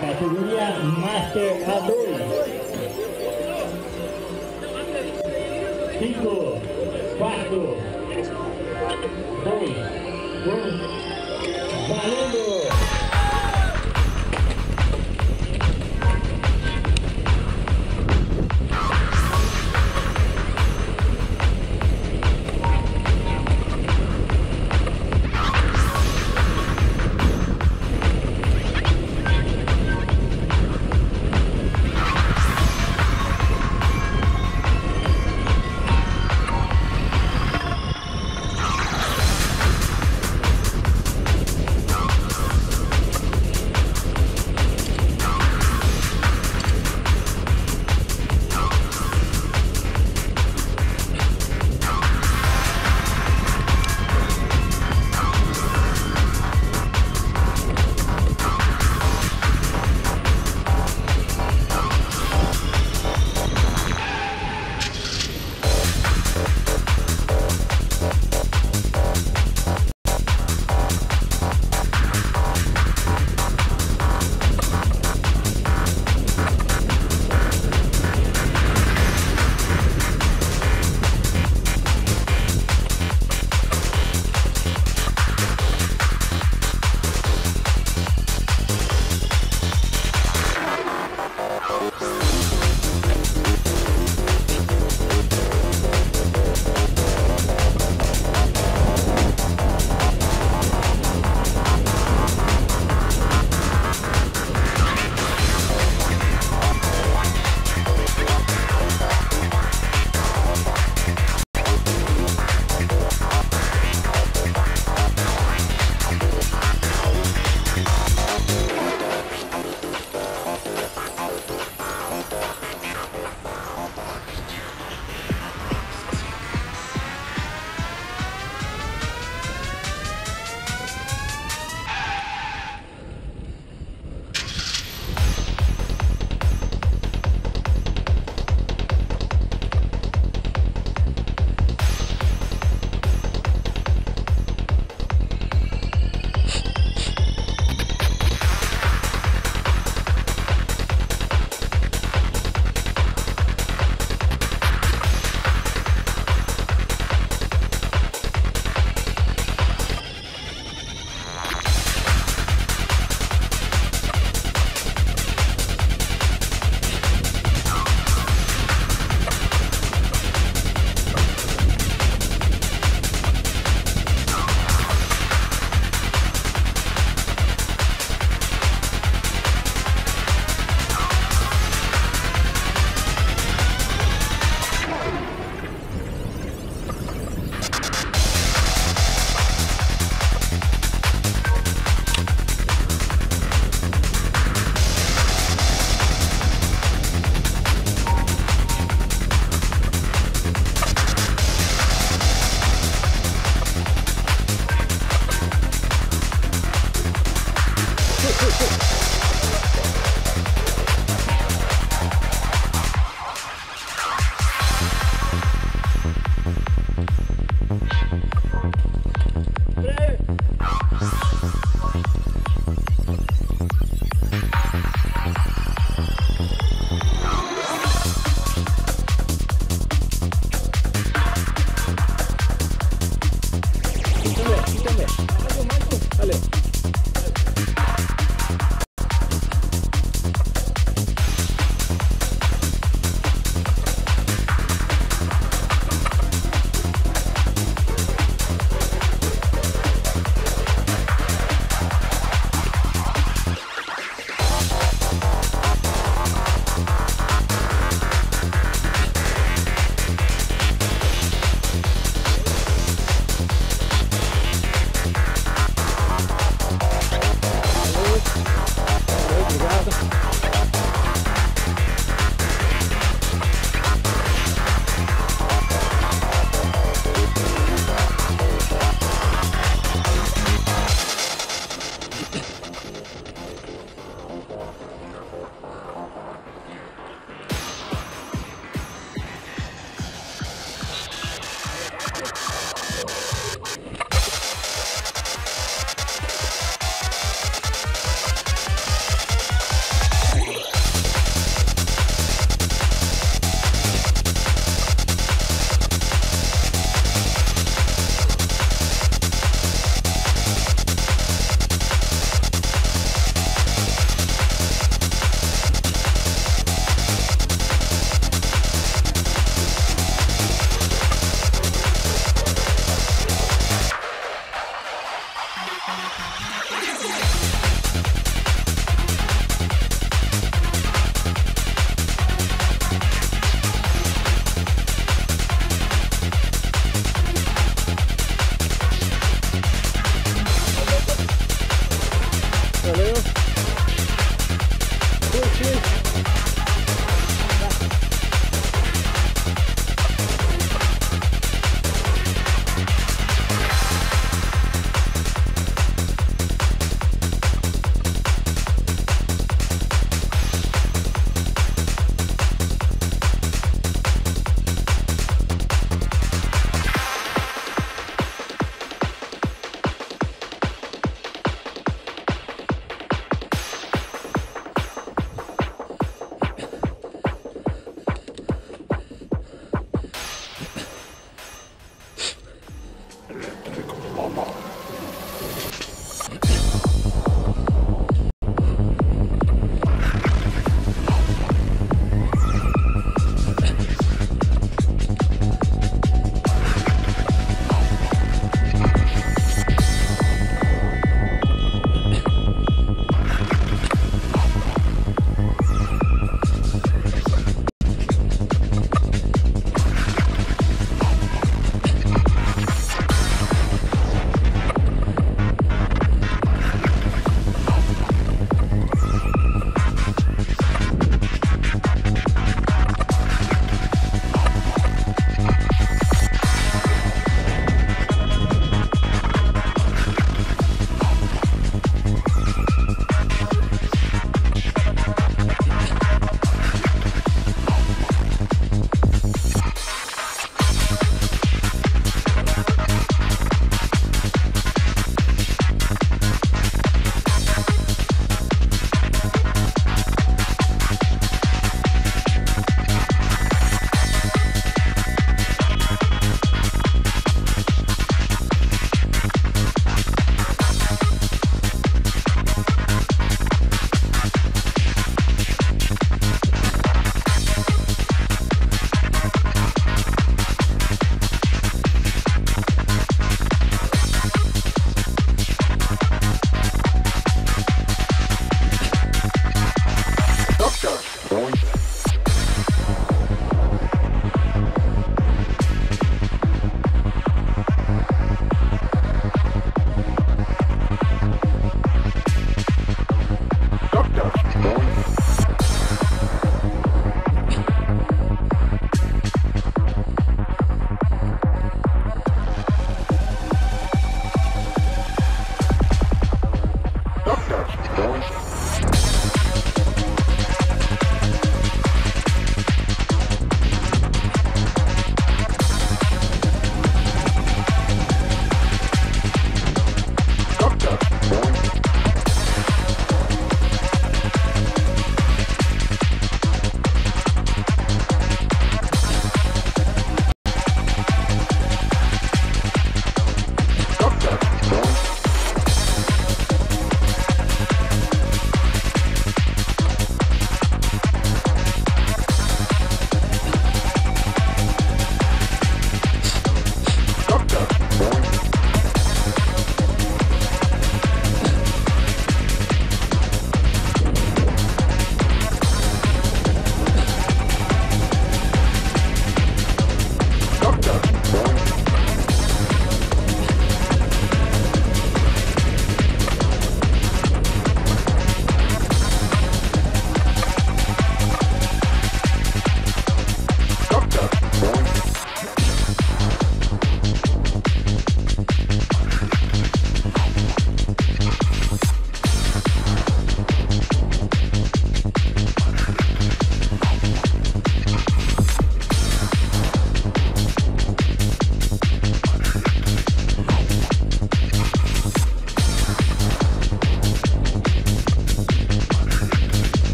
categoria Master A2. 5, 4, 2, 1, valendo!